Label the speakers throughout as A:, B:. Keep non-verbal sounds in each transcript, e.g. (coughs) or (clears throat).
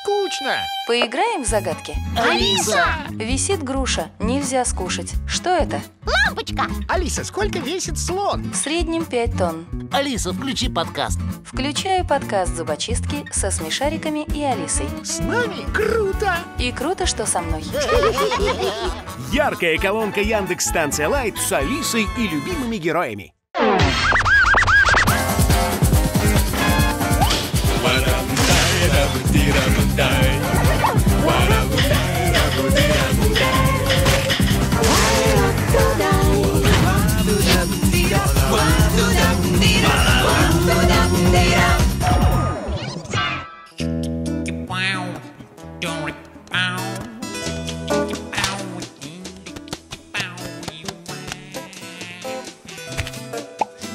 A: Скучно.
B: Поиграем в загадки?
C: Алиса!
B: Висит груша, нельзя скушать. Что это?
C: Лампочка!
A: Алиса, сколько весит слон?
B: В среднем 5 тонн.
D: Алиса, включи подкаст.
B: Включаю подкаст зубочистки со смешариками и Алисой.
A: С нами круто.
B: И круто, что со мной.
E: Яркая колонка Яндекс Станция Лайт с Алисой и любимыми героями.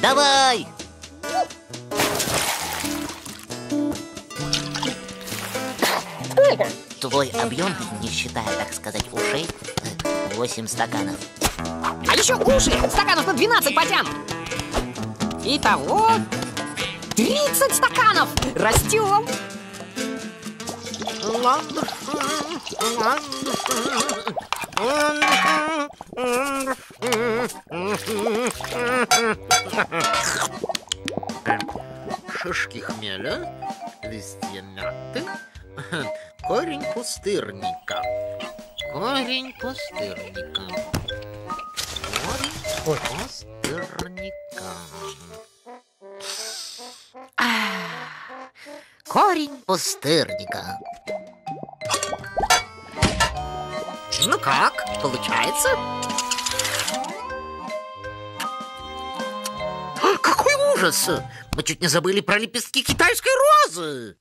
D: Давай! Твой объем, не считая, так сказать, ушей, 8 стаканов.
C: А еще уши! Стаканов на 12 потянут! Итого 30 стаканов! Растем!
F: Шишки хмеля, листья мяты, корень пустырника. Корень пустырника. Корень пустырника. А, Корень пустырника. Ну как, получается? А, Какой ужас! Мы чуть не забыли про лепестки китайской розы.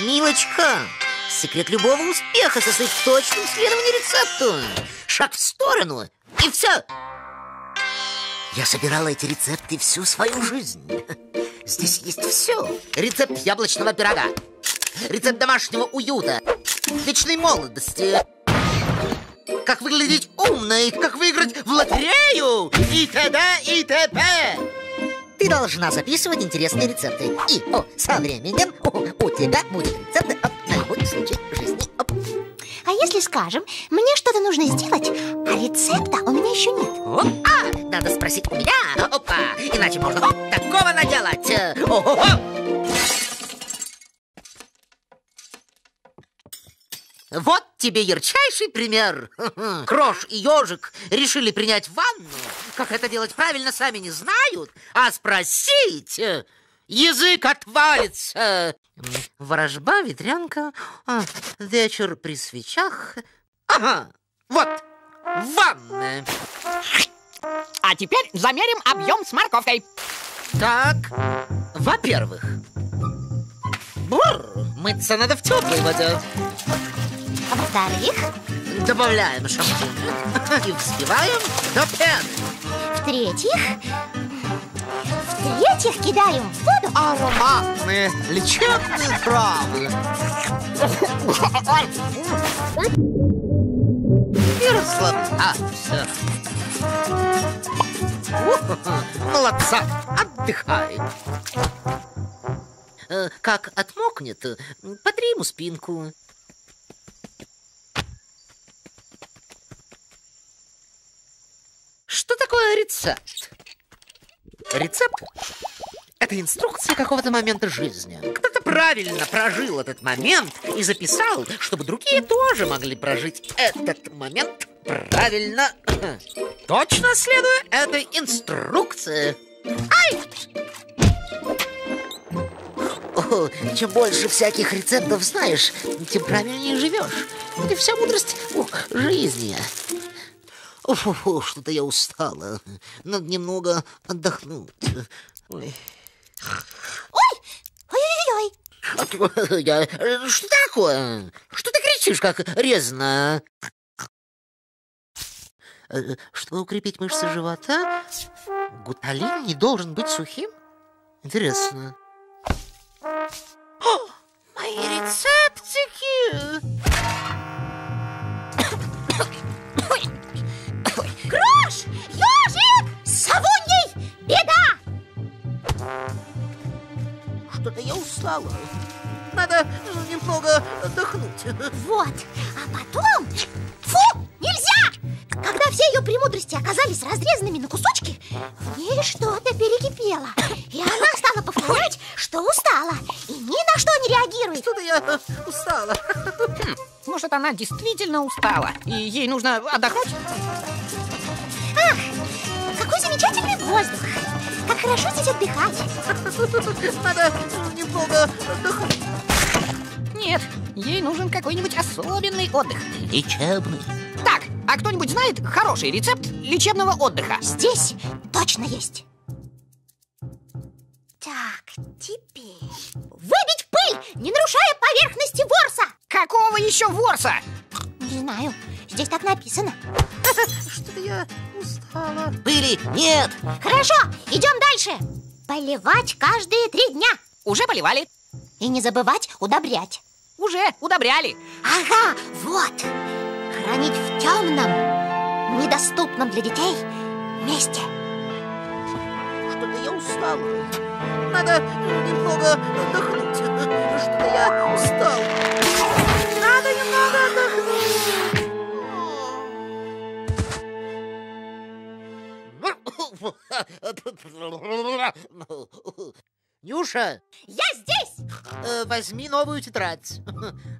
F: Милочка, секрет любого успеха состоит в точном следовании рецепту. Шаг в сторону, и все. Я собирала эти рецепты всю свою жизнь. Здесь есть все. Рецепт яблочного пирога, рецепт домашнего уюта, вечной молодости, как выглядеть умной, как выиграть в лотерею и т.д. и т.п. Ты должна записывать интересные рецепты. И о, со временем о, у тебя будет рецепт оп, на любой случай жизни. Оп.
C: А если скажем, мне что-то нужно сделать, а рецепта у меня еще нет?
F: Оп, а, надо спросить у меня. Опа, иначе можно вот такого наделать. О-хо-хо. Вот тебе ярчайший пример. (laughs) Крош и ежик решили принять ванну. Как это делать правильно, сами не знают. А спросить э, язык отвалится. Ворожба, ветрянка, а, вечер при свечах. Ага, вот, ванная.
C: А теперь замерим объем с морковкой.
F: Так, во-первых, бур, мыться надо в теплой воде.
C: А во-вторых,
F: Добавляем шампунь и взбиваем до пены.
C: в-третьих, в-третьих, кидаем в воду
F: Ароматные лечебные травы. И расслабляемся. Молодца, отдыхай. Э, Как отмокнет, э, потри ему спинку. Что такое рецепт? Рецепт – это инструкция какого-то момента жизни. Кто-то правильно прожил этот момент и записал, чтобы другие тоже могли прожить этот момент правильно. (clears throat) Точно следуя этой инструкции. Ай! О, чем больше всяких рецептов знаешь, тем правильнее живешь. Это вся мудрость ух, жизни. Что-то я устала. Надо немного отдохнуть. Ой.
C: Ой-ой-ой,
F: А, Я... Что такое? Что ты кричишь, как резно? Чтобы укрепить мышцы живота, гуталин не должен быть сухим? Интересно. О, мои рецептики!
C: Крош! Ежик! Савуней! Беда!
F: Что-то я устала. Надо немного отдохнуть.
C: Вот, а потом... Фу, нельзя! Когда все ее премудрости оказались разрезанными на кусочки, в ней что-то перекипело. И она стала повторять, что устала, и ни на что не реагирует.
F: Что-то я устала.
G: Может, она действительно устала, и ей нужно отдохнуть?
C: Воздух! Как хорошо здесь отдыхать! (laughs)
F: Надо немного отдохнуть.
G: Нет, ей нужен какой-нибудь особенный отдых.
D: Лечебный.
G: Так, а кто-нибудь знает хороший рецепт лечебного отдыха?
C: Здесь точно есть. Так, теперь... Выбить пыль, не нарушая поверхности ворса!
G: Какого еще ворса?
C: Не знаю, здесь так написано.
F: Что-то я устала.
D: Пыли нет.
C: Хорошо, идем дальше. Поливать каждые три дня.
G: Уже поливали,
C: И не забывать удобрять.
G: уже удобряли.
C: Ага, вот. Хранить в темном, недоступном для детей месте.
F: Что-то я устала. Надо немного отдохнуть. Что-то я устал. Надо немного Нюша,
C: Я здесь!
F: э, возьми новую тетрадь.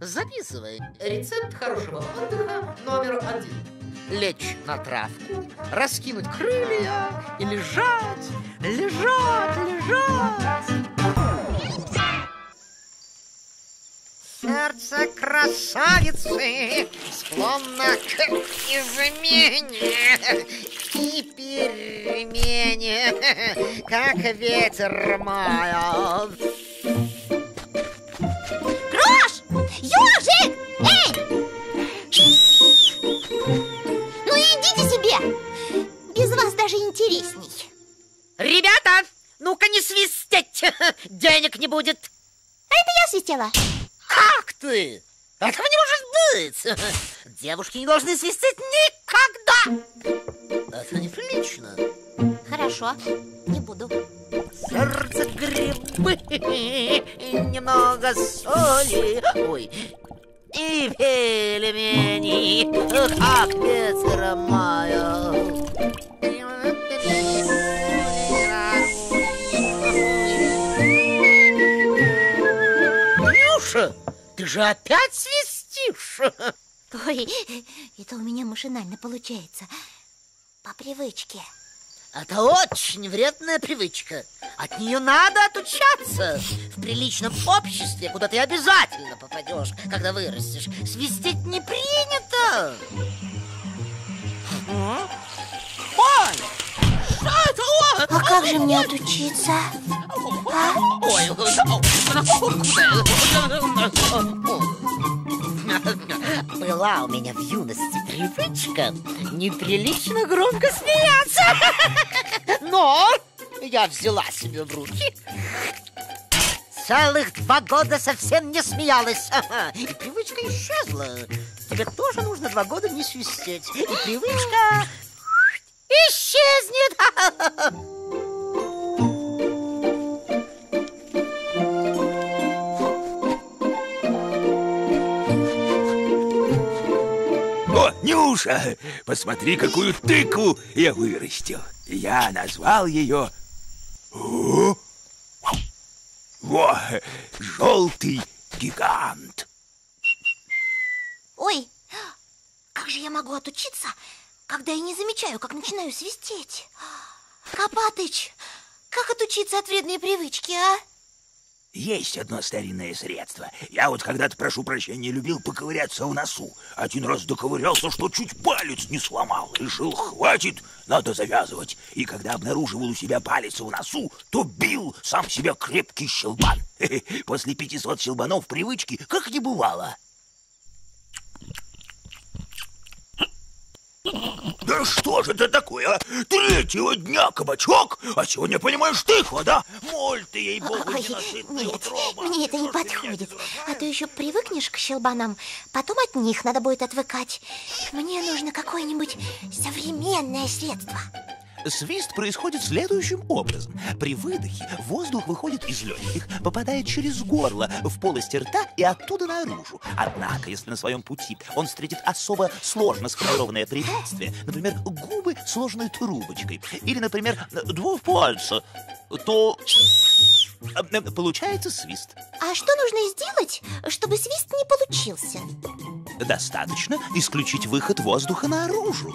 F: Записывай. Рецепт хорошего отдыха номер один. Лечь на травку, раскинуть крылья и лежать, лежать, лежать. Сердце красавицы склонно к измене и перемене, (laughs) как ветер мая.
C: Крош! Ёжик! Эй! Ну идите себе! Без вас даже интересней.
F: Ребята, ну-ка не свистеть, (laughs) денег не будет.
C: А это я свистела.
F: Как ты? Этого не может быть. (laughs) Девушки не должны свистеть никогда. Это неприлично.
C: Хорошо, не буду.
F: Сердце грибы, немного соли, ой, и пельмени, ветер мая. Нюша, ты же опять свистишь?
C: Ой, это у меня машинально получается. По привычке.
F: Это очень вредная привычка. От нее надо отучаться. В приличном обществе, куда ты обязательно попадешь, когда вырастешь, свистеть не принято. Ой, что это? Ой,
C: А как же мне отучиться? А?
F: Ой, (laughs) Была у меня в юности привычка неприлично громко смеяться. (laughs) Но я взяла себя в руки. Целых два года совсем не смеялась. (laughs) И привычка исчезла. Тебе тоже нужно два года не свистеть. И привычка исчезнет.
E: О, Нюша, посмотри, какую тыкву я вырастил. Я назвал ее... О, Во, желтый гигант.
C: Ой, как же я могу отучиться, когда я не замечаю, как начинаю свистеть? Копатыч, как отучиться от вредной привычки, а?
E: Есть одно старинное средство. Я вот когда-то, прошу прощения, любил поковыряться в носу. Один раз доковырялся, что чуть палец не сломал. Решил, хватит, надо завязывать. И когда обнаруживал у себя палец в носу, то бил сам себя крепкий щелбан. (laughs) После 500 щелбанов привычки как не бывало. Да что же это такое, а? Третьего дня кабачок, а сегодня, понимаешь, тыква, да? Моль ты, ей-богу,
C: Ой,
E: ненасытная
C: нет, мне это не подходит. А то еще привыкнешь к щелбанам, потом от них надо будет отвыкать. Мне нужно какое-нибудь современное средство.
H: Свист происходит следующим образом. При выдохе воздух выходит из легких, попадает через горло в полость рта и оттуда наружу. Однако, если на своем пути он встретит особо сложно сформированное препятствие, например, губы, сложенные трубочкой, или, например, двупальца, то получается свист.
C: А что нужно сделать, чтобы свист не получился?
H: Достаточно исключить выход воздуха наружу.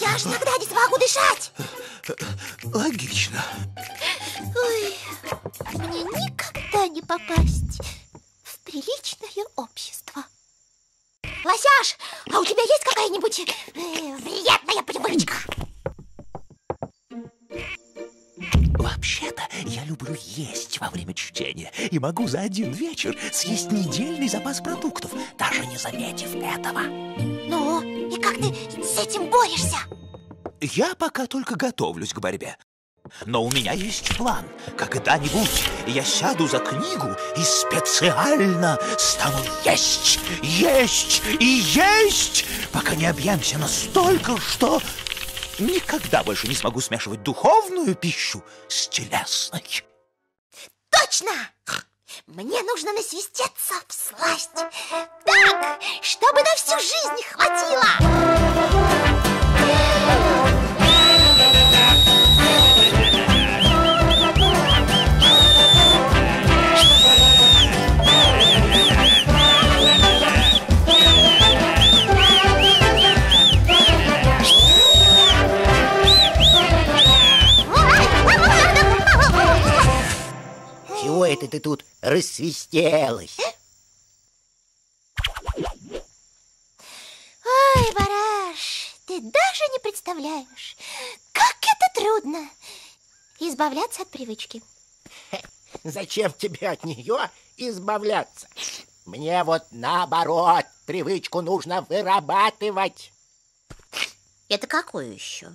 C: Я ж тогда не смогу дышать
H: Логично.
C: Ой, мне никогда не попасть в приличное общество Лосяш, а у тебя есть какая-нибудь э, вредная привычка?
H: Вообще-то я люблю есть во время чтения и могу за один вечер съесть недельный запас продуктов, даже не заметив этого.
C: Ну, и как ты с этим борешься?
H: Я пока только готовлюсь к борьбе. Но у меня есть план. Когда-нибудь я сяду за книгу и специально стану есть, есть и есть, пока не объемся настолько, что никогда больше не смогу смешивать духовную пищу с телесной.
C: Точно! Мне нужно насвистеться в сласть. Так, чтобы на всю жизнь хватило
I: это ты тут рассвистелась?
C: Ой, Бараш, ты даже не представляешь, как это трудно избавляться от привычки.
A: Зачем тебе от нее избавляться? Мне вот наоборот, привычку нужно вырабатывать.
C: Это какую еще?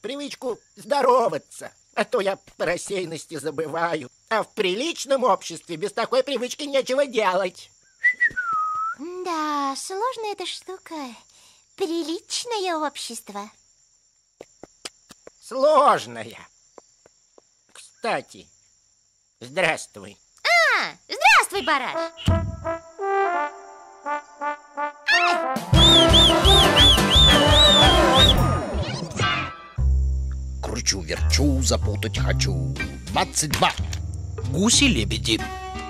A: Привычку здороваться. А то я по рассеянности забываю. А в приличном обществе без такой привычки нечего делать.
C: Да, сложная эта штука. Приличное общество.
A: Сложная. Кстати, здравствуй.
C: А, здравствуй, Бараш.
J: Кручу-верчу, запутать хочу. 22. Гуси-лебеди.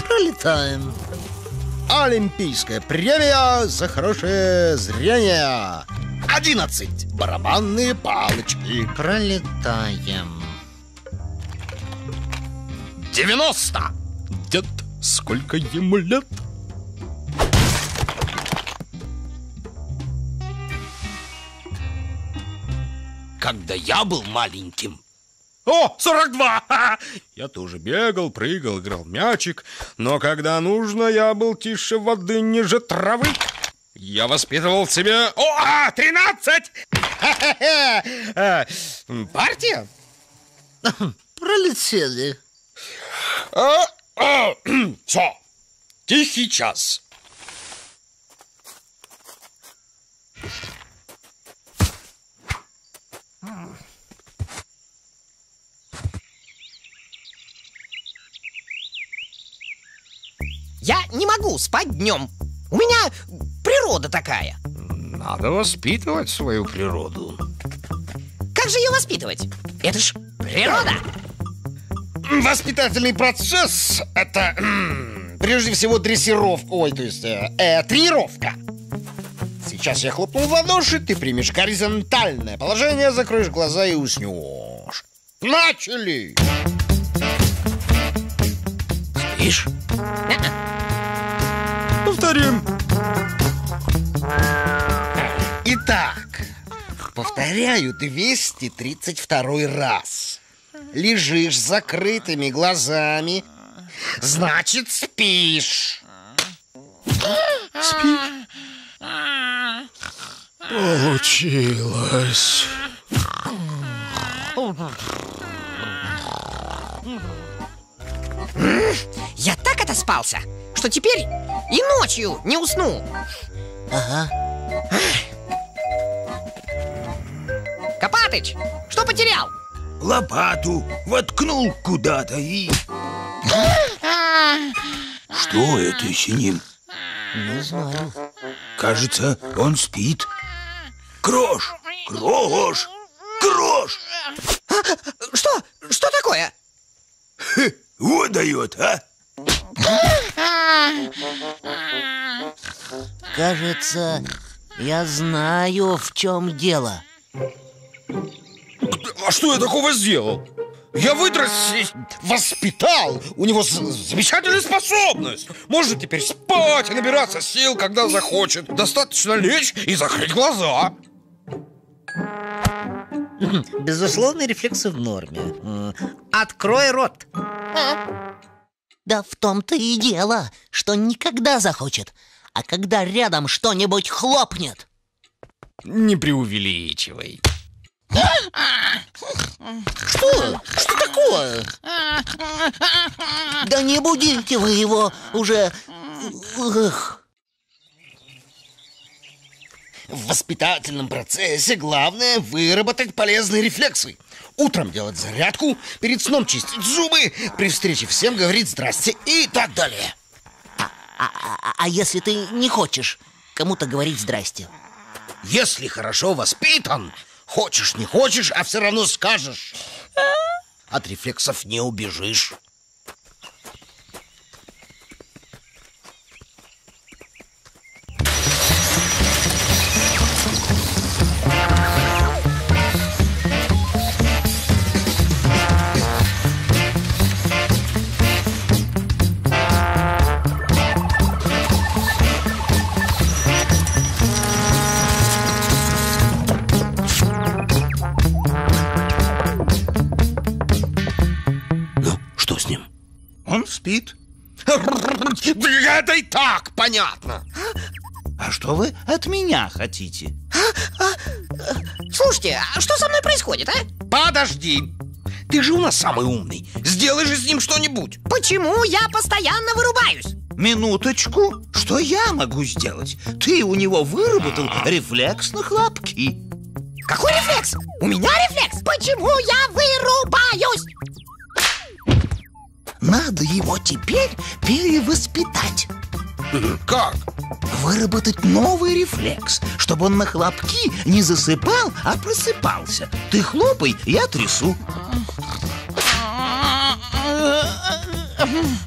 F: Пролетаем.
J: Олимпийская премия за хорошее зрение. 11. Барабанные палочки.
F: Пролетаем.
J: 90. Дед, сколько ему лет? Когда я был маленьким. О, 42! Ха-ха! (laughs) Я тоже бегал, прыгал, играл мячик. Но когда нужно, я был тише воды, ниже травы. Я воспитывал в себе... О, а, 13! Ха-ха-ха! (laughs) (laughs) А, Партия?
F: Пролетели.
J: Все, тихий час.
G: Я не могу спать днем. У меня природа такая.
J: Надо воспитывать свою природу.
G: Как же ее воспитывать? Это ж природа.
J: Воспитательный процесс – это прежде всего дрессировка, ой, то есть э, э, тренировка. Сейчас я хлопну в ладоши, ты примешь горизонтальное положение, закроешь глаза и уснешь. Начали! Спишь? Повторим. Итак, повторяю 232 раз. Лежишь с закрытыми глазами, значит спишь. Спишь? Получилось.
G: Отоспался, что теперь и ночью не усну.
F: Ага.
G: Копатыч, что потерял?
E: Лопату воткнул куда-то и... Что это с ним?
F: Не знаю.
E: Кажется, он спит. Крош! Крош! Крош!
G: Что? Что такое?
E: Хе, вот дает, а!
F: Кажется, я знаю, в чем дело.
K: А что я такого сделал? Я выдрос, воспитал. У него з- замечательная способность. Может теперь спать и набираться сил, когда захочет. Достаточно лечь и закрыть глаза.
F: Безусловно, рефлексы в норме. Открой рот. Да в том-то и дело, что никогда захочет. А когда рядом что-нибудь хлопнет.
K: Не преувеличивай.
F: Что? Что такое? Да не будите вы его уже. Эх.
J: В воспитательном процессе главное выработать полезные рефлексы. Утром делать зарядку, перед сном чистить зубы, при встрече всем говорить «здрасте» и так далее.
F: А, а- а если ты не хочешь кому-то говорить здрасте?
J: Если хорошо воспитан, хочешь не хочешь, а все равно скажешь. От рефлексов не убежишь. Он спит. (laughs)
K: Это и так понятно.
J: А что вы от меня хотите?
G: Слушайте, а что со мной происходит, а?
K: Подожди. Ты же у нас самый умный. Сделай же с ним что-нибудь.
G: Почему я постоянно вырубаюсь?
J: Минуточку. Что я могу сделать? Ты у него выработал рефлекс на хлопки.
G: Какой рефлекс? У меня рефлекс? Почему я вырубаюсь?
J: Надо его теперь перевоспитать.
K: Как?
J: Выработать новый рефлекс, чтобы он на хлопки не засыпал, а просыпался. Ты хлопай, я трясу.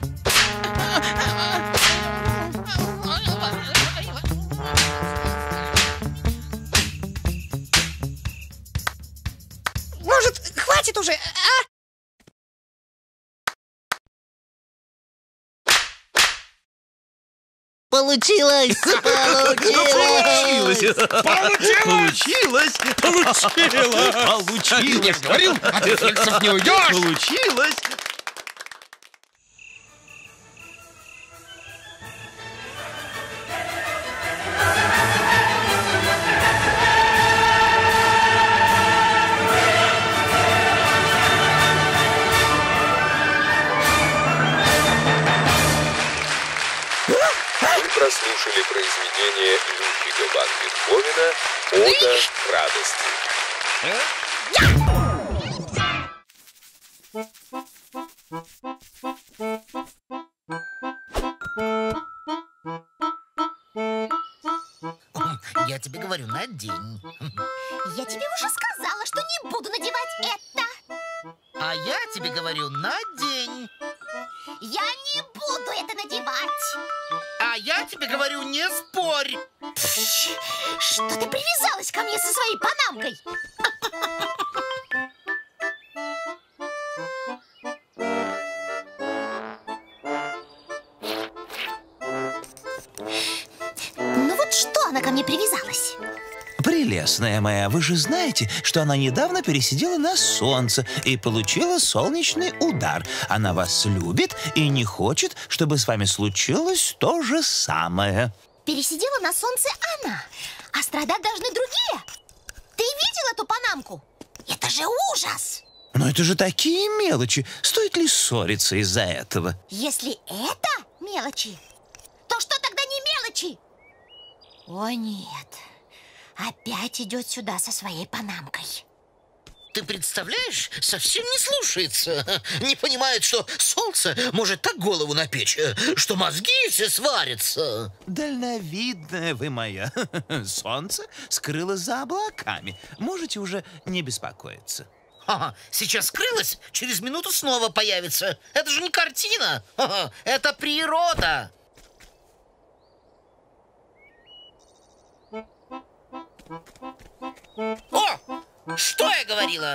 J: (laughs) (laughs)
F: Получилось! Получилось!
K: Получилось!
J: Получилось!
K: Получилось! Я же говорил, от рефлексов не уйдешь!
J: Получилось!
L: Прослушали произведение Людвига ван Бетховена «Ода радости».
F: Я тебе говорю, надень.
C: Я тебе уже сказала, что не буду надевать это.
F: А я тебе говорю, надень.
C: Я не буду это надевать.
F: А я тебе говорю, не спорь.
C: Что ты привязалась ко мне со своей панамкой?
H: Прелестная моя, вы же знаете, что она недавно пересидела на солнце и получила солнечный удар. Она вас любит и не хочет, чтобы с вами случилось то же самое.
C: Пересидела на солнце она, а страдать должны другие. Ты видел эту панамку? Это же ужас!
H: Но это же такие мелочи. Стоит ли ссориться из-за этого?
C: Если это мелочи, то что тогда не мелочи? О, нет. Опять идет сюда со своей панамкой.
F: Ты представляешь, совсем не слушается. Не понимает, что солнце может так голову напечь, что мозги все сварятся.
H: Дальновидная вы моя. (laughs) Солнце скрылось за облаками. Можете уже не беспокоиться.
F: Ага, сейчас скрылось, через минуту снова появится. Это же не картина, Ага, (laughs) это природа. О, что я говорила?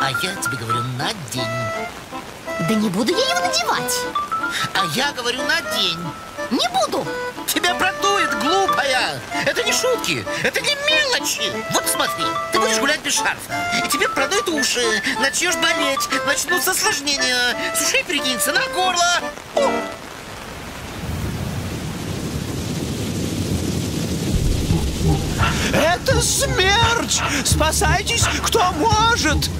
F: А я тебе говорю на день.
C: Да не буду я его надевать.
F: А я говорю на день.
C: Не буду.
F: Тебя продует, глупая! Это не шутки, это не мелочи! Вот смотри, ты будешь гулять без шарфа, и тебе продует уши, начнешь болеть, начнутся осложнения, с ушей на горло. О!
H: Это смерч! Спасайтесь, кто может!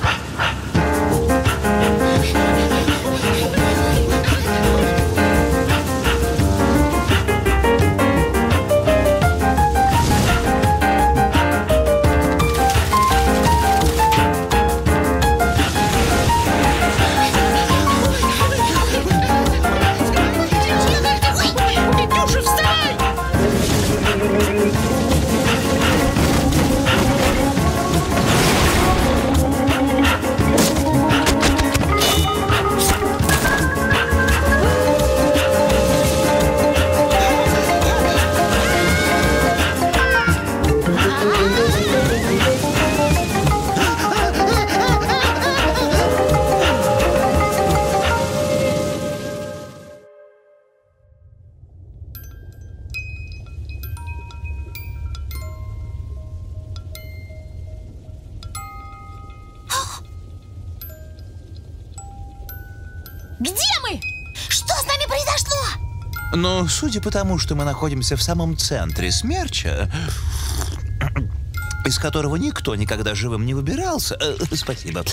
H: Судя по тому, что мы находимся в самом центре смерча, из которого никто никогда живым не выбирался, э, спасибо,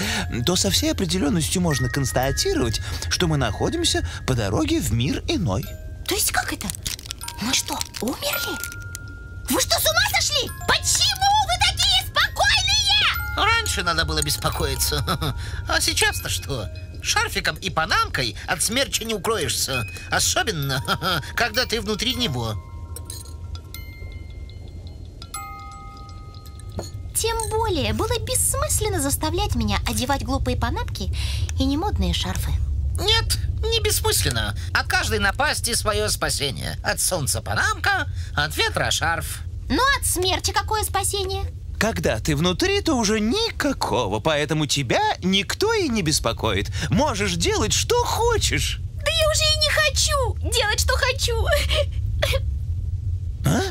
H: то со всей определенностью можно констатировать, что мы находимся по дороге в мир иной.
C: То есть как это? Мы что, умерли? Вы что, с ума сошли? Почему вы такие спокойные?
F: Раньше надо было беспокоиться, (laughs) а сейчас-то что? Шарфиком и панамкой от смерча не укроешься, особенно, когда ты внутри него.
C: Тем более было бессмысленно заставлять меня одевать глупые панамки и немодные шарфы.
F: Нет, не бессмысленно. От каждой напасти свое спасение. От солнца панамка, от ветра шарф.
C: Ну, от смерти какое спасение?
H: Когда ты внутри, то уже никакого, поэтому тебя никто и не беспокоит. Можешь делать, что хочешь.
C: Да я уже и не хочу делать, что хочу.
H: А?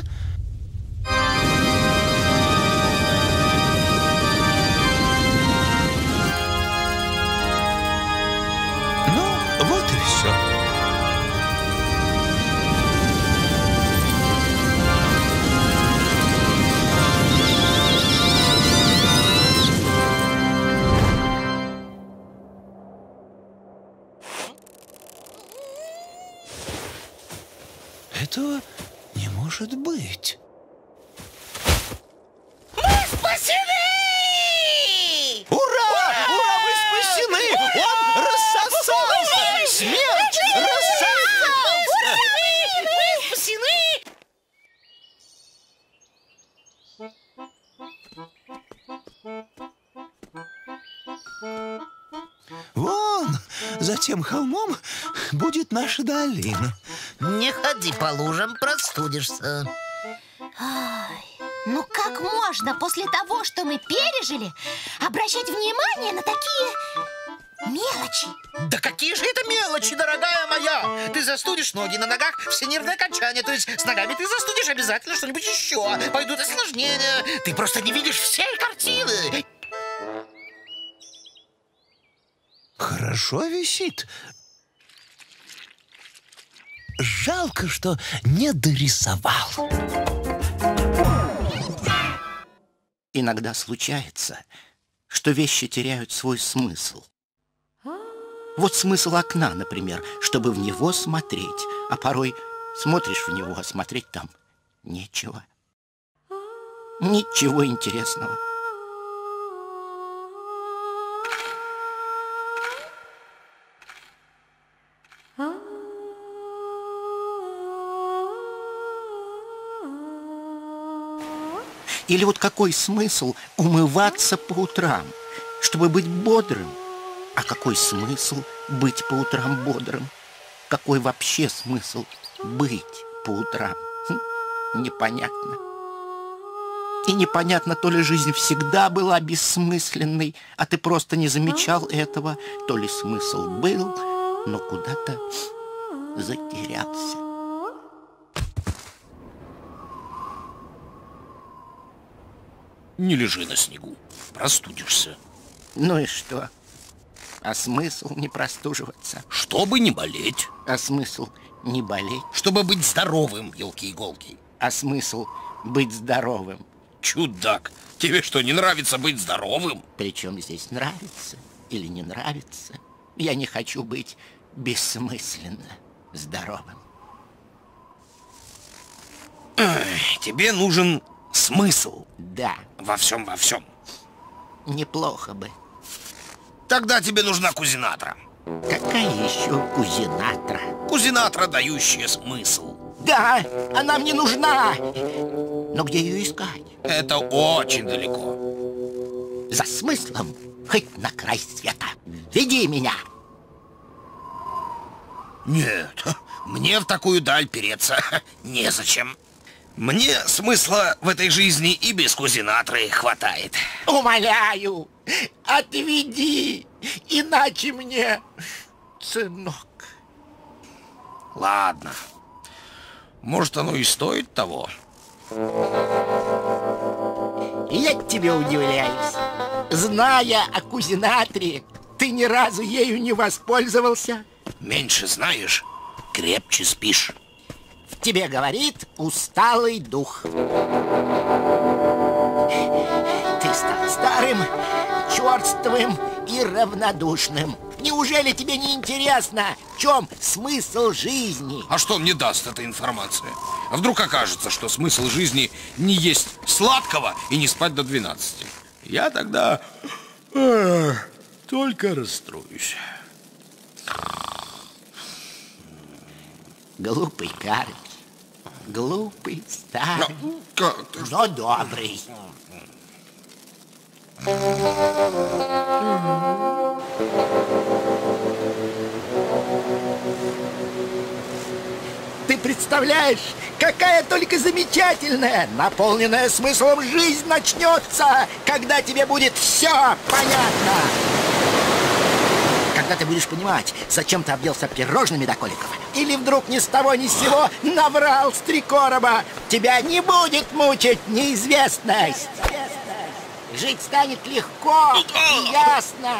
H: Этого не может быть.
F: Спасены!
H: Ура! Ура, мы спасены! Он рассосался! Смерть рассосался!
F: Мы спасены!
H: Вон, за тем холмом будет наша долина.
F: Не ходи по лужам, простудишься.
C: Ай, ну как можно после того, что мы пережили, обращать внимание на такие мелочи?
F: Да какие же это мелочи, дорогая моя! Ты застудишь ноги на ногах, все нервные окончания. То есть с ногами ты застудишь обязательно что-нибудь еще. Пойдут осложнения. Ты просто не видишь всей картины.
H: Хорошо висит. Жалко, что не дорисовал.
A: Иногда случается, что вещи теряют свой смысл. Вот смысл окна, например, чтобы в него смотреть, а порой смотришь в него, а смотреть там нечего. Ничего интересного. Или вот какой смысл умываться по утрам, чтобы быть бодрым? А какой смысл быть по утрам бодрым? Какой вообще смысл быть по утрам? Хм, непонятно. И непонятно, то ли жизнь всегда была бессмысленной, а ты просто не замечал этого, то ли смысл был, но куда-то затерялся.
K: Не лежи на снегу, простудишься.
A: Ну и что? А смысл не простуживаться?
K: Чтобы не болеть.
A: А смысл не болеть?
J: Чтобы быть здоровым, елки-иголки.
A: А смысл быть здоровым?
K: Чудак, тебе что, не нравится быть здоровым?
A: Причем здесь нравится или не нравится? Я не хочу быть бессмысленно здоровым.
K: Эх, тебе нужен смысл.
A: Да.
K: Во всем, во всем.
A: Неплохо бы.
K: Тогда тебе нужна кузинатра.
A: Какая еще кузинатра?
K: Кузинатра, дающая смысл.
A: Да, она мне нужна. Но где ее искать?
K: Это очень далеко.
A: За смыслом хоть на край света. Веди меня.
K: Нет, (laughs) мне в такую даль переться (laughs) незачем. Мне смысла в этой жизни и без кузинатры хватает.
A: Умоляю, отведи, иначе мне, сынок.
K: Ладно, может оно и стоит того.
A: Я тебе удивляюсь. Зная о кузинатре, ты ни разу ею не воспользовался?
K: Меньше знаешь, крепче спишь.
A: Тебе говорит усталый дух. Ты стал старым, черствым и равнодушным. Неужели тебе не интересно, в чем смысл жизни?
K: А что мне даст эта информация? А вдруг окажется, что смысл жизни не есть сладкого и не спать до 12? Я тогда э, только расстроюсь.
A: Глупый Карль, глупый, старый,
K: Ну,
A: но добрый. Ты представляешь, какая только замечательная, наполненная смыслом жизнь начнется, когда тебе будет все понятно. Когда ты будешь понимать, зачем ты обделся пирожными до коликов, или вдруг ни с того ни с сего наврал с три короба, тебя не будет мучить неизвестность. Жить станет легко и ясно.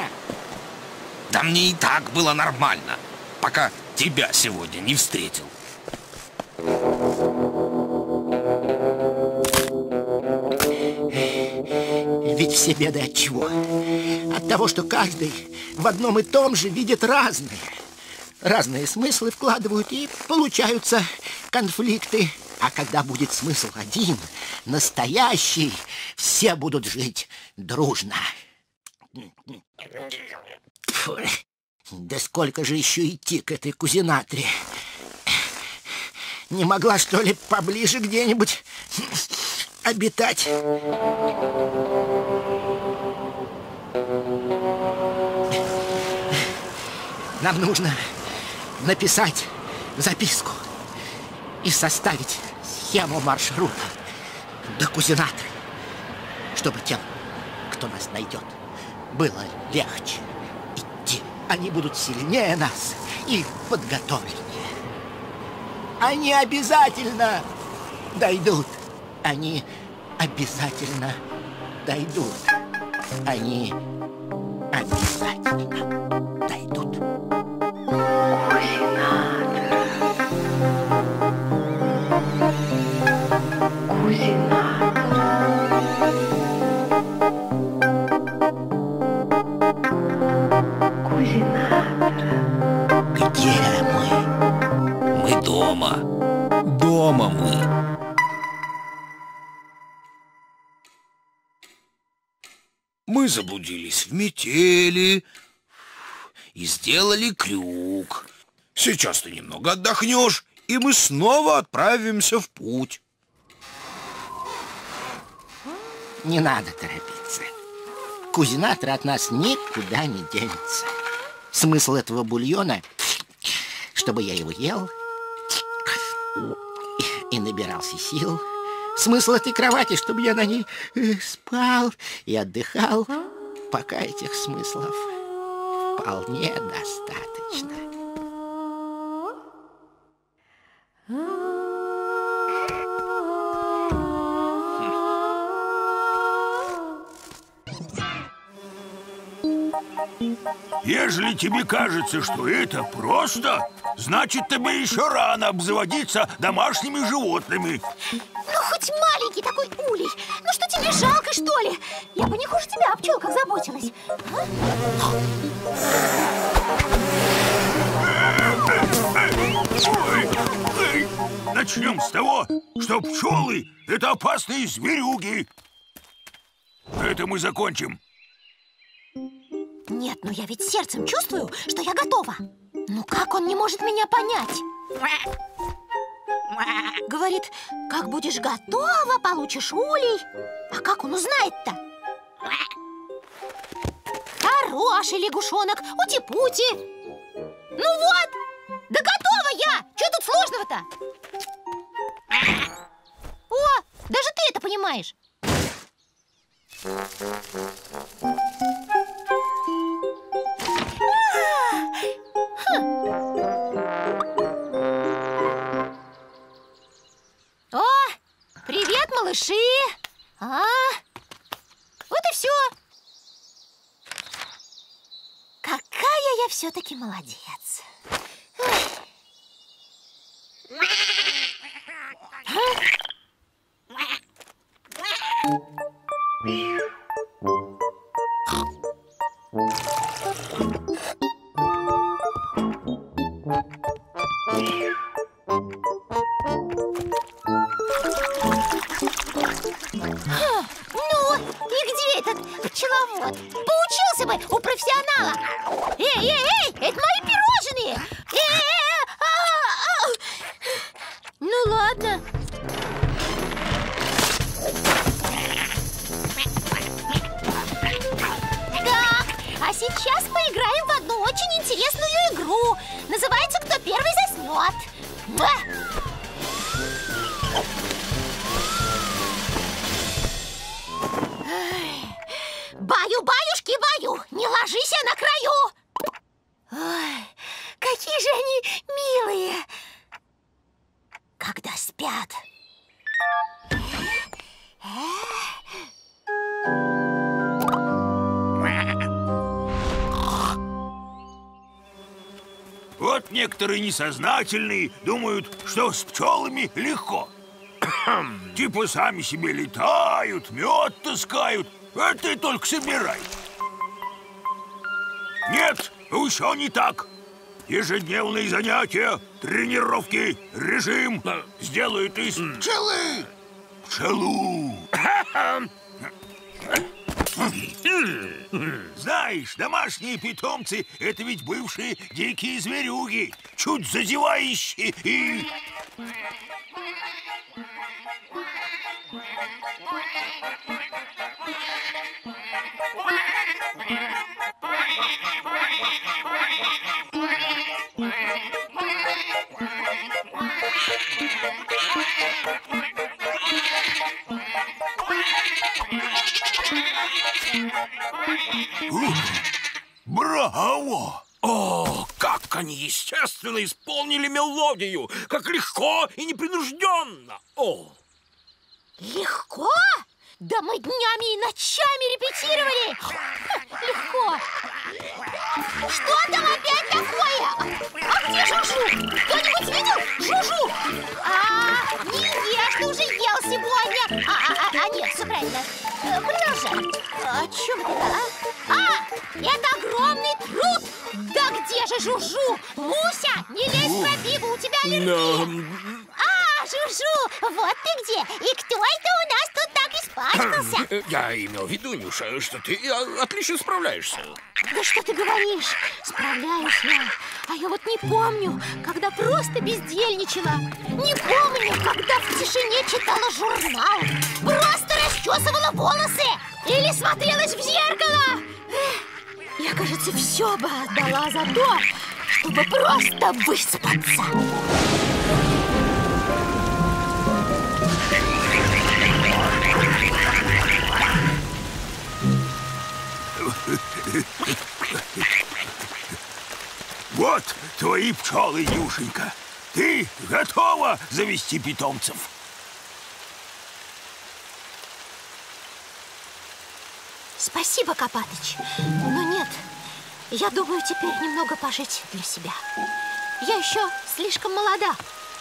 K: Да мне и так было нормально, пока тебя сегодня не встретил.
A: Ведь все беды от чего? От того, что каждый в одном и том же видит разные. Разные смыслы вкладывают, и получаются конфликты. А когда будет смысл один, настоящий, все будут жить дружно. Фу. Да сколько же еще идти к этой кузинатре? Не могла, что ли, поближе где-нибудь обитать? Нам нужно написать записку и составить схему маршрута до Кузинатры, чтобы тем, кто нас найдет, было легче идти. Они будут сильнее нас и подготовленнее. Они обязательно дойдут. Они обязательно дойдут. Они
K: заблудились в метели и сделали крюк. Сейчас ты немного отдохнешь, и мы снова отправимся в путь.
A: Не надо торопиться. Кузинатор от нас никуда не денется. Смысл этого бульона, чтобы я его ел и, набирался сил. Смысл этой кровати, чтобы я на ней э, спал и отдыхал. Пока этих смыслов вполне достаточно.
E: Ежели тебе кажется, что это просто, значит, тебе еще рано обзаводиться домашними животными.
C: Ну, хоть маленький такой улей. Ну, что тебе жалко, что ли? Я бы не хуже тебя о пчелках заботилась.
E: Начнем с того, что пчелы – это опасные зверюги. Это мы закончим.
C: Нет, но я ведь сердцем чувствую, что я готова. Ну как он не может меня понять? (laughs) Говорит, как будешь готова, получишь улей. А как он узнает-то? (laughs) Хороший лягушонок, ути-пути. Ну вот, да готова я! Что тут сложного-то? (laughs) О, даже ты это понимаешь. О, малыши! А, вот и все. Какая я все-таки молодец. Ну, этот пчеловод? Поучился бы у профессионала. Эй, эй, эй, это мои пирожные.
E: Некоторые несознательные думают, что с пчелами легко. (coughs) Типа сами себе летают, мед таскают, а ты только собирай. Нет, еще не так. Ежедневные занятия, тренировки, режим сделают из пчелы пчелу. (coughs) (coughs) Знаешь, домашние питомцы — это ведь бывшие дикие зверюги, чуть задевающие и... Ух, Браво!
K: О, как они естественно исполнили мелодию! Как легко и непринужденно! О!
C: Легко? Да мы днями и ночами репетировали Легко Что там опять такое? А где Жужу? Кто-нибудь видел Жужу? А, не ты уже ел сегодня. А, а, а, а нет, все правильно Продолжай О чем это, а? А, это огромный труд Да где же Жужу? Муся, не лезь в пробиву, у тебя аллергия Жужу, вот ты где! И кто это у нас тут так испачкался?
K: Э, Я имел в виду, Нюша, что ты э, отлично справляешься.
C: Да что ты говоришь? Справляюсь я. А я вот не помню, когда просто бездельничала. Не помню, когда в тишине читала журнал. Просто расчесывала волосы. Или смотрелась в зеркало. Я, кажется, все бы отдала за то, чтобы просто выспаться.
E: Вот твои пчелы, Нюшенька. Ты готова завести питомцев?
C: Спасибо, Копатыч. Но нет, я думаю теперь немного пожить для себя. Я еще слишком молода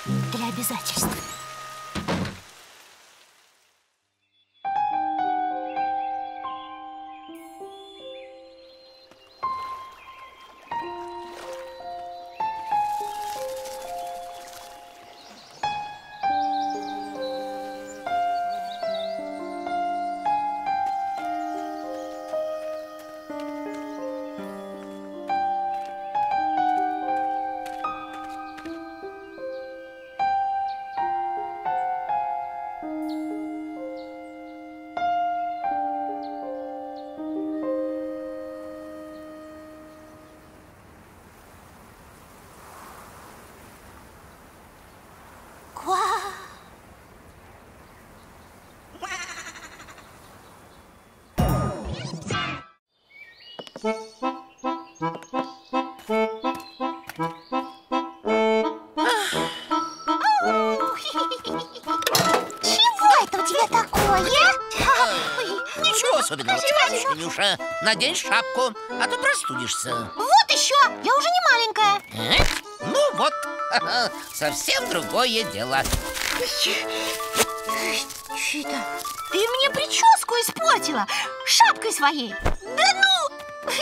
C: для обязательств.
F: Особенного. Спасибо, Нюша. Надень шапку, а то простудишься.
C: Вот еще! Я уже не маленькая.
F: Э? Ну вот, (laughs) совсем другое дело.
C: Чита, ты мне прическу испортила шапкой своей. Да ну!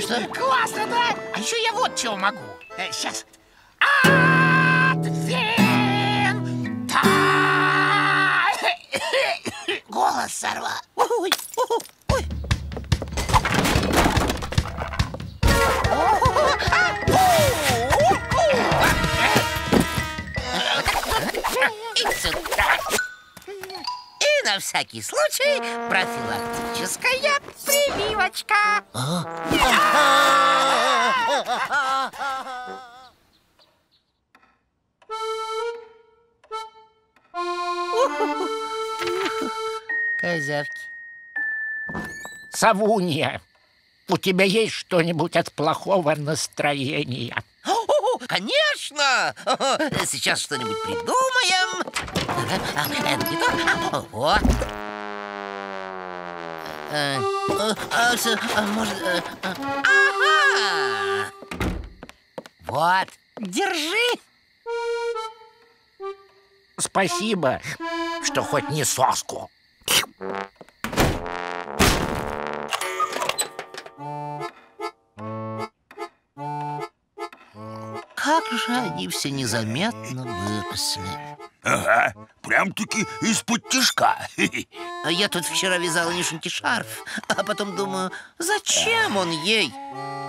F: Что?
G: Классно, да? А еще я вот чего могу. сейчас.
F: Сорвал. Ой, ой, ой. И сюда. И на всякий случай профилактическая прививочка. (laughs) Козявки.
G: Савунья, у тебя есть что-нибудь от плохого настроения?
F: О, Конечно! Сейчас что-нибудь придумаем. А, Это не то. Вот. Может... Ага! Вот. Держи.
G: Спасибо, что хоть не соску.
F: Как же они все незаметно выросли.
E: Ага, прям-таки из-под тишка.
F: А я тут вчера вязала Нюшеньке шарф, а потом думаю, зачем он ей?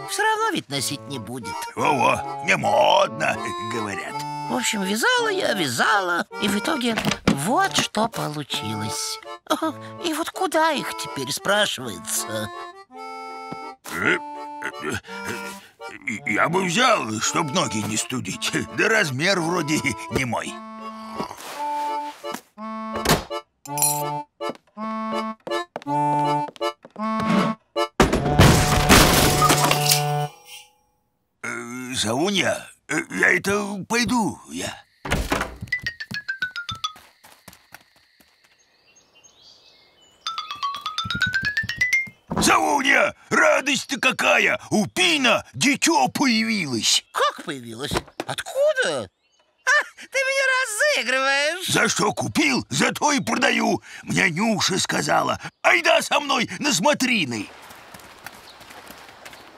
F: Все равно ведь носить не будет.
E: Во-во, не модно, говорят.
F: В общем, вязала я, вязала, и в итоге вот что получилось. И вот куда их теперь спрашивается?
E: Я бы взял, чтоб ноги не студить. Да размер вроде не мой. Э, Савунья, э, я это пойду я. Савунья, радость-то какая! У Пина дитё появилось!
F: Как появилось? Откуда? А, ты меня разыгрываешь.
E: За что купил, за то и продаю. Мне Нюша сказала. Айда со мной на смотрины.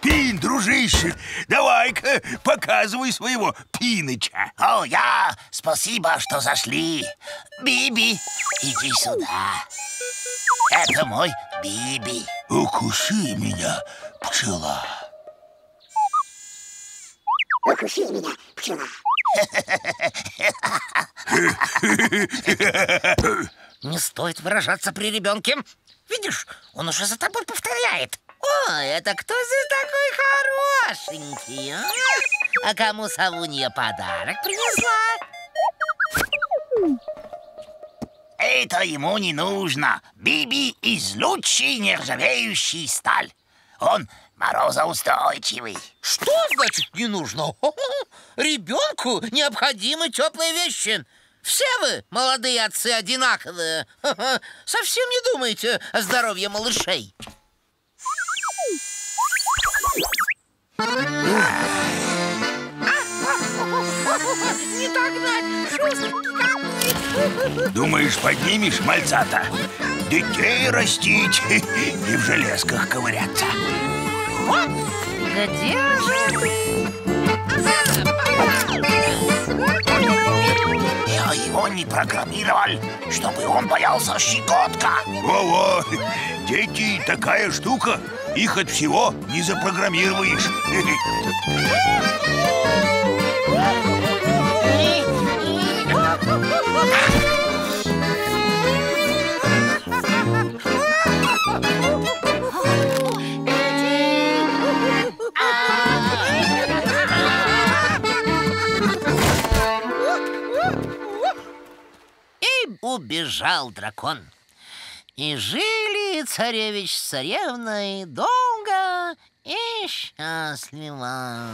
E: Пин, дружище, давай-ка показывай своего Пиныча.
D: О, я, спасибо, что зашли. Биби, иди сюда. Это мой Биби.
E: Укуси меня, пчела.
C: Укуси меня, пчела. (laughs)
F: Не стоит выражаться при ребенке. Видишь, он уже за тобой повторяет. О, это кто же такой хорошенький, а? А кому Савунья подарок принесла?
D: Это ему не нужно. Биби из лучшей нержавеющей сталь. Он морозоустойчивый.
F: Что значит не нужно? (laughs) Ребенку необходимы теплые вещи. Все вы, молодые отцы, одинаковые. (laughs) Совсем не думаете о здоровье малышей. Не догнать,
E: Думаешь, поднимешь мальца-то? Детей растить (laughs) и в железках ковыряться.
F: Где же ты?
D: Не программировал, чтобы он боялся щекотка.
E: Во-во, дети такая штука, их от всего не запрограммируешь.
F: И (laughs) убежал дракон. И жили царевич с царевной долго и счастливо.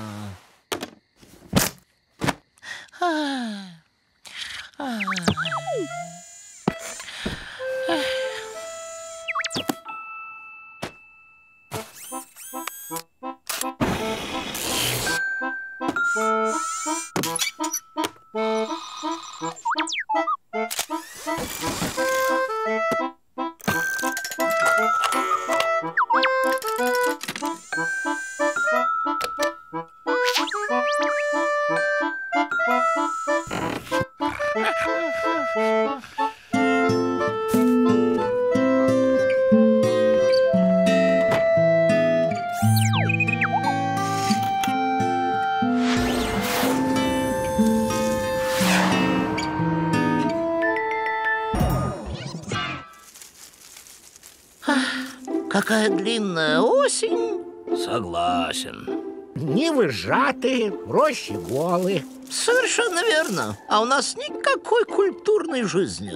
F: Ах. Thank you.
E: Согласен.
M: Нивы сжатые, рощи голые.
F: Совершенно верно. А у нас никакой культурной жизни.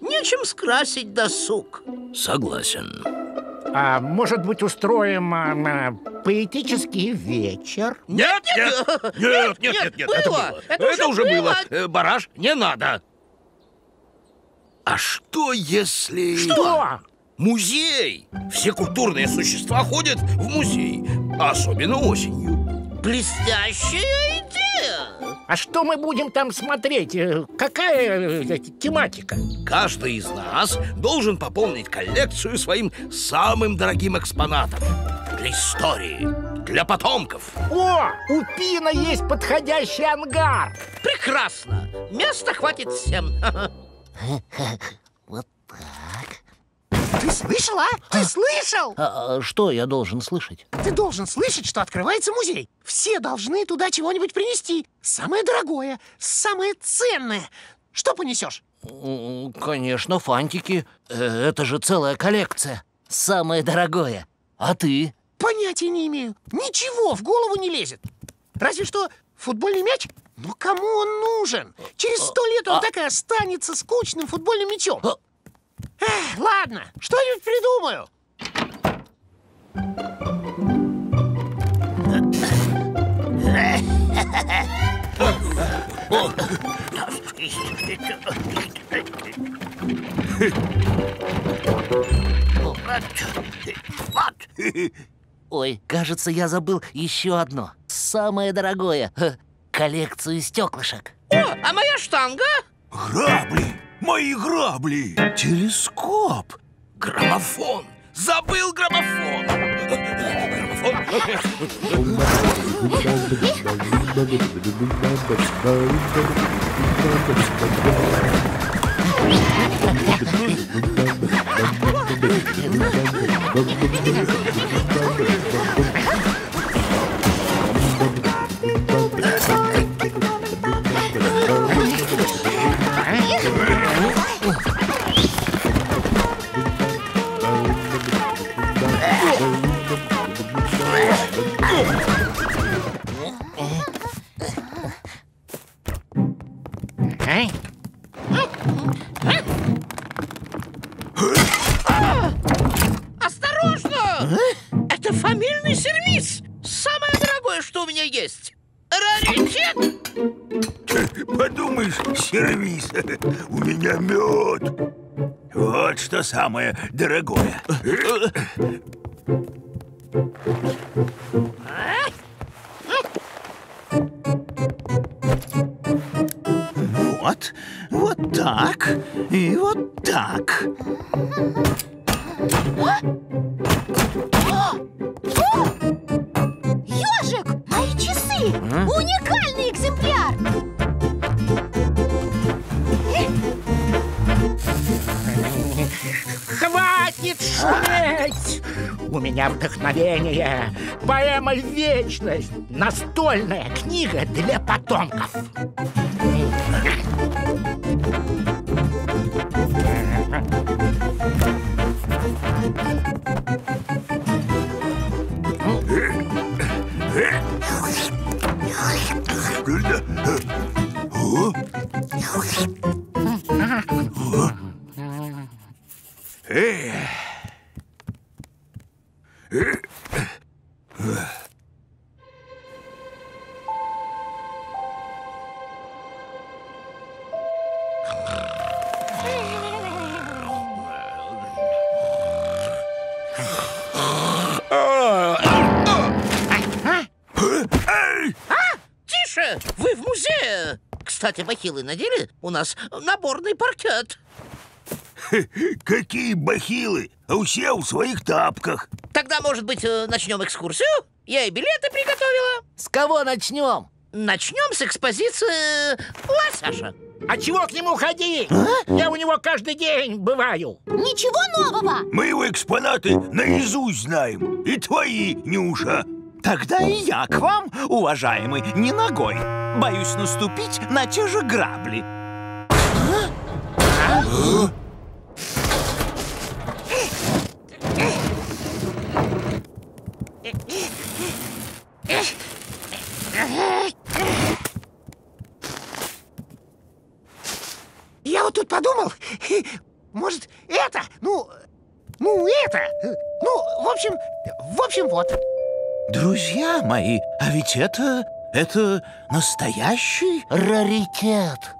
F: Нечем скрасить досуг.
E: Согласен.
M: А может быть, устроим а, а, поэтический вечер?
J: Нет, нет, нет, нет, нет, нет, это
F: было,
J: было.
F: это
J: Это
F: уже
J: уже было.
F: было.
J: Э, Бараш, не надо. А что если...
M: Что?
J: Музей! Все культурные существа ходят в музей, особенно осенью.
F: Блестящая идея.
M: А что мы будем там смотреть? Э, Какая э, тематика?
J: Каждый из нас должен пополнить коллекцию своим самым дорогим экспонатом. Для истории, для потомков.
M: О, у Пина есть подходящий ангар.
F: Прекрасно. Места хватит всем. (laughs) (laughs)
D: Вот так.
M: Ты слышал, а? Ты слышал?
F: А, что я должен слышать?
M: Ты должен слышать, что открывается музей. Все должны туда чего-нибудь принести. Самое дорогое, самое ценное. Что понесешь?
F: Конечно, фантики. Э, Это же целая коллекция. Самое дорогое. А ты?
M: Понятия не имею. Ничего в голову не лезет. Разве что футбольный мяч. Но кому он нужен? Через сто лет он так и останется скучным футбольным мячом. Эх, ладно, что-нибудь придумаю.
F: Ой, кажется, я забыл еще одно. Самое дорогое. Коллекцию стеклышек. О, а моя штанга?
E: Грабли! Мои грабли!
J: Телескоп! Граммофон! Забыл граммофон! Граммофон!
N: Самое дорогое. (laughs)
M: Поэма «Вечность» — настольная книга для потомков!
N: Кстати, бахилы надели? У нас наборный паркет. (laughs)
E: Какие бахилы, а все в своих тапках.
N: Тогда, может быть, э, начнем экскурсию? Я и билеты приготовила.
M: С кого начнем?
N: Начнем с экспозиции Лосаша.
M: А чего к нему ходить? Я у него каждый день бываю.
C: Ничего нового!
E: Мы его экспонаты наизусть знаем. И твои, Нюша.
H: Тогда и я к вам, уважаемый, не ногой. Боюсь наступить на те же грабли.
M: Я вот тут подумал, (laughs) может, это, ну, ну, это, ну, в общем, в общем, вот.
H: Друзья мои, а ведь это... это настоящий раритет.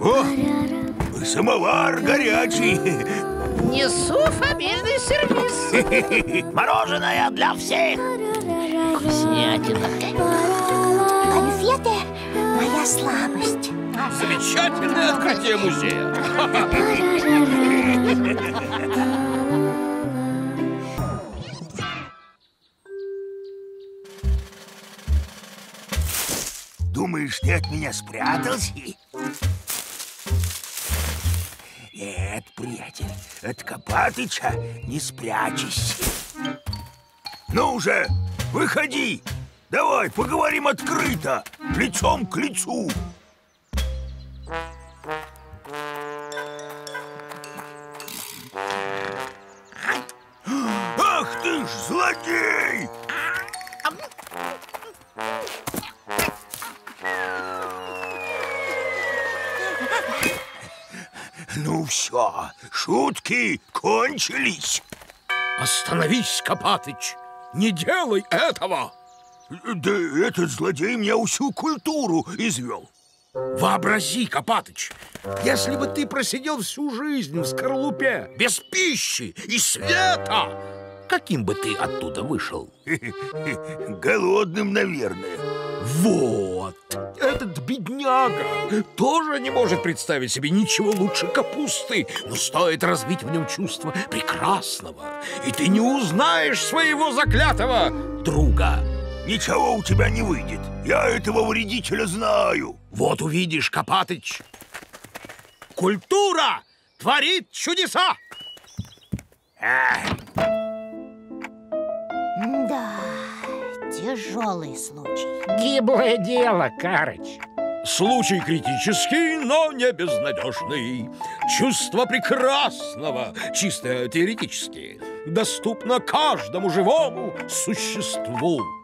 E: О, самовар горячий.
N: Несу фамильный сервис. (laughs)
D: Мороженое для всех. Вкуснятина.
C: Моя слабость.
K: Замечательное открытие музея.
E: Думаешь, ты от меня спрятался? Нет, приятель, от Копатыча не спрячешься. Ну уже, выходи. Давай, поговорим открыто, лицом к лицу. Ах ты ж злодей! Ну все, шутки кончились.
K: Остановись, Копатыч! Не делай этого!
E: Да этот злодей мне всю культуру извел.
K: Вообрази, Копатыч, если бы ты просидел всю жизнь в скорлупе, без пищи и света, каким бы ты оттуда вышел? (laughs)
E: Голодным, наверное.
K: Вот, этот бедняга тоже не может представить себе ничего лучше капусты, но стоит развить в нем чувство прекрасного, и ты не узнаешь своего заклятого друга.
E: Ничего у тебя не выйдет. Я этого вредителя знаю.
K: Вот увидишь, Копатыч. Культура творит чудеса.
C: Да, тяжелый случай.
A: Гиблое дело, Карыч.
K: Случай критический, но не безнадежный. Чувство прекрасного, чисто теоретически, доступно каждому живому существу.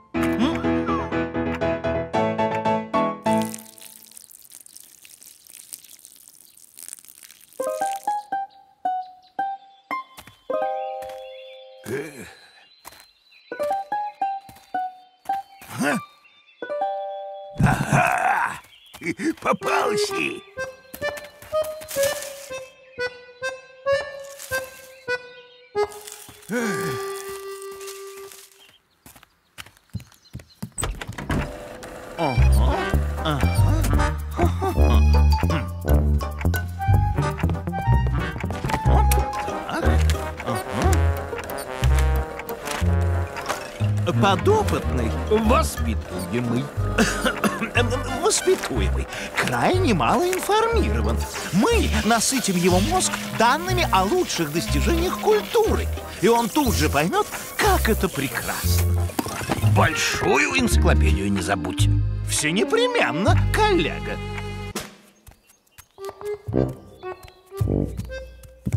E: Ага. Попался!
H: Подопытный, воспитуемый, (coughs) воспитуемый, крайне мало информирован. Мы насытим его мозг данными о лучших достижениях культуры, и он тут же поймет, как это прекрасно.
K: Большую энциклопедию не забудь.
H: Все непременно, коллега.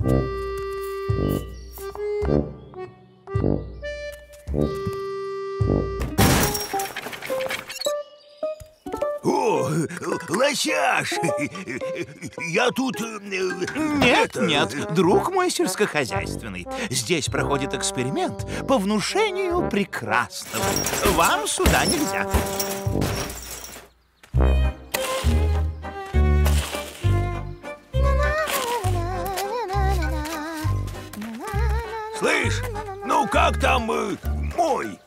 E: О, лосяш! Я тут... э,
H: Нет,
E: это,
H: нет, друг мой сельскохозяйственный. Здесь проходит эксперимент по внушению прекрасного. Вам сюда нельзя.
E: Слышь, ну как там э, мой?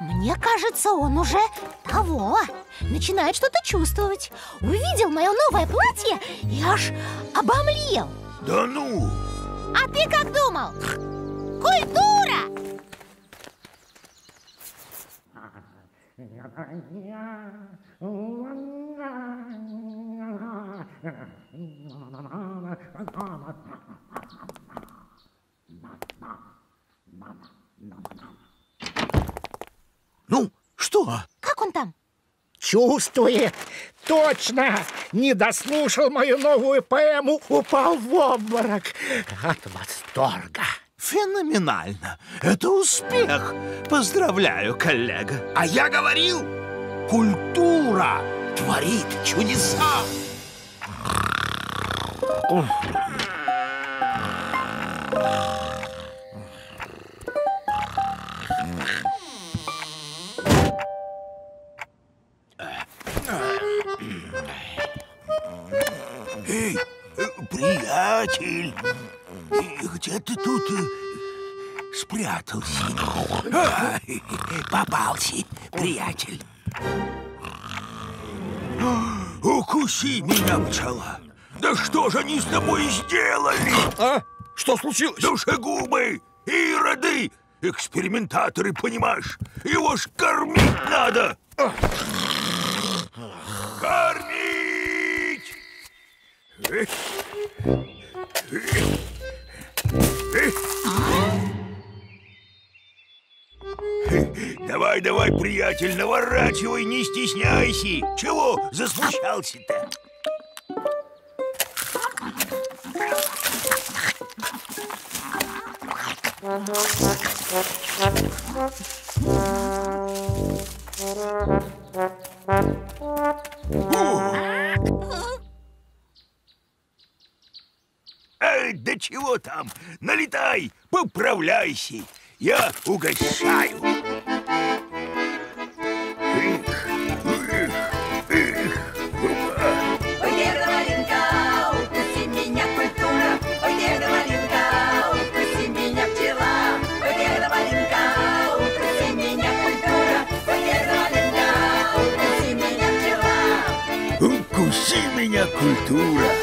C: Мне кажется, он уже того. Начинает что-то чувствовать. Увидел мое новое платье и аж обомлел.
E: Да ну!
C: А ты как думал? Культура!
H: Ну, что?
C: Как он там?
A: Чувствует. Точно. Не дослушал мою новую поэму, упал в обморок от восторга.
H: Феноменально. Это успех. Поздравляю, коллега.
K: А я говорил, культура творит чудеса.
E: Эй, э, Где ты тут э, спрятался? Ай, попался, приятель. Укуси меня, пчела! Да что же они с тобой сделали?
K: А? Что случилось?
E: Душегубы! Ироды! Экспериментаторы, понимаешь? Его ж кормить надо! Кормить! Давай, давай, приятель, наворачивай, не стесняйся. Чего засмущался-то? Эй, да чего там? Налетай, поправляйся. Я угощаю. Укуси меня, культура!